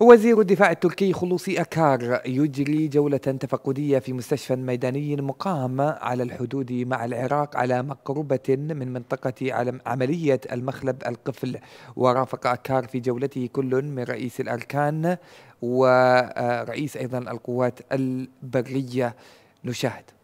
وزير الدفاع التركي خلوصي أكار يجري جولة تفقدية في مستشفى ميداني مقام على الحدود مع العراق على مقربة من منطقة عملية المخلب القفل. ورافق أكار في جولته كل من رئيس الأركان ورئيس آه، أيضا القوات البرية نشاهد.